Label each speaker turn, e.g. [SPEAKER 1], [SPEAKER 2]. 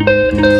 [SPEAKER 1] Música